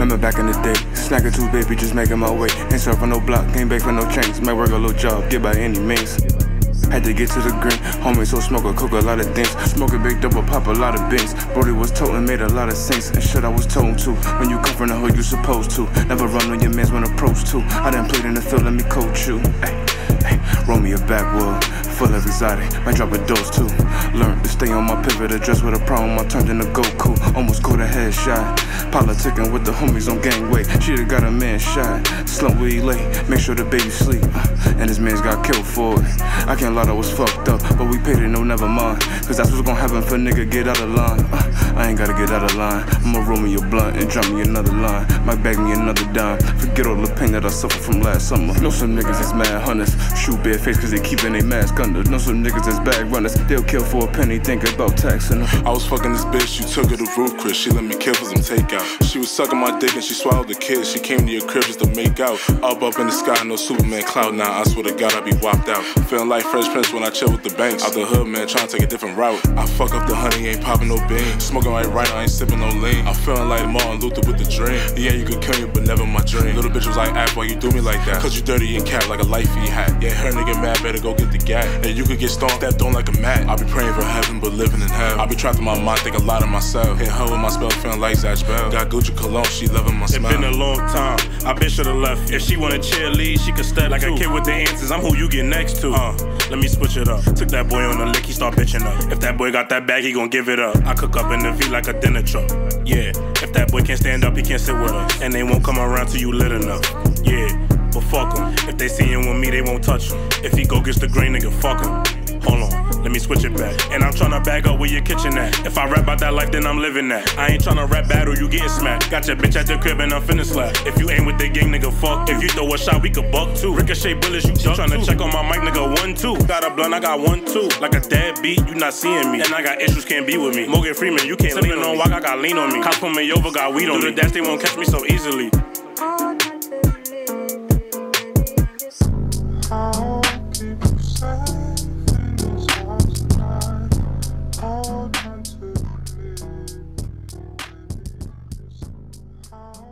Remember back in the day, snacking too baby, just making my way. Ain't start for no block, came back for no change. Might work a little job, get by any means. Had to get to the green, homie, so smoke a cook a lot of things. Smoke a big double, pop a lot of bins. Brody was told made a lot of sense. And shit, I was told to. When you come from the hood, you supposed to. Never run on your mans when approached to. I done played in the field, let me coach you. Ay, ay, roll me a backwood full of exotic. Might drop a dose too. Learn to stay on my pivot, address with a problem. I turned into Goku. Almost caught a headshot. Politicking with the homies on gangway. she'd have got a man shot. Slump where he lay. Make sure the baby sleep. Uh, and his man's got killed for it. I can't lie, I was fucked up. But we paid it, no, never mind. Cause that's what's gonna happen for nigga get out of line. Uh, I ain't gotta get out of line. I'ma roll me a blunt and drop me another line. Might bag me another dime. Forget all the pain that I suffered from last summer. Know some niggas is mad hunters. Shoot bare face cause they keeping their mask Know some niggas is bag runners. They'll kill for a penny, think about taxing her. I was fucking this bitch, you took her to roof, Chris. She let me kill for some takeout. She was sucking my dick and she swallowed the kid. She came to your crib just to make out. Up, up in the sky, no Superman cloud now. I swear to God, I be whopped out. Feeling like Fresh Prince when I chill with the banks. Out the hood, man, trying to take a different route. I fuck up the honey, ain't popping no bean. Smoking like right, I ain't sipping no lean. I'm feeling like Martin Luther with the dream. Yeah, you could kill me, but never my dream. Little bitch was like, act why you do me like that. Cause you dirty and cat like a lifey hat. Yeah, her nigga mad, better go get the gat. And you could get stoned, stepped on like a mat. I be praying for heaven, but living in hell. I be trapped in my mind, think a lot of myself. Hit her with my spell, feeling like Zach Bell. Got Gucci cologne, she loving my It's smile. been a long time. I been shoulda left. If she wanna cheerlead, she could step like a kid with the answers. I'm who you get next to. Uh, let me switch it up. Took that boy on the lick, he start bitching up. If that boy got that bag, he gon' give it up. I cook up in the V like a dinner truck. Yeah. If that boy can't stand up, he can't sit with us. And they won't come around till you lit enough. Yeah. Fuck him. If they see him with me, they won't touch him. If he go gets the green, nigga, fuck him. Hold on, let me switch it back. And I'm tryna bag up where your kitchen at. If I rap about that life, then I'm living that. I ain't tryna rap battle, you getting smacked. Got your bitch at the crib and I'm finna slap. If you ain't with the gang, nigga, fuck. If you throw a shot, we could buck too. Ricochet bullets, you duck Tryna check on my mic, nigga, one, two. Got a blunt, I got one, two. Like a dead beat, you not seeing me. And I got issues, can't be with me. Morgan Freeman, you can't lean on walk, I got lean on me. Cops pull me over, got weed on me. Do the dash, they won't catch me so easily. Oh.